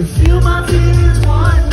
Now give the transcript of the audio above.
You feel my tears. why?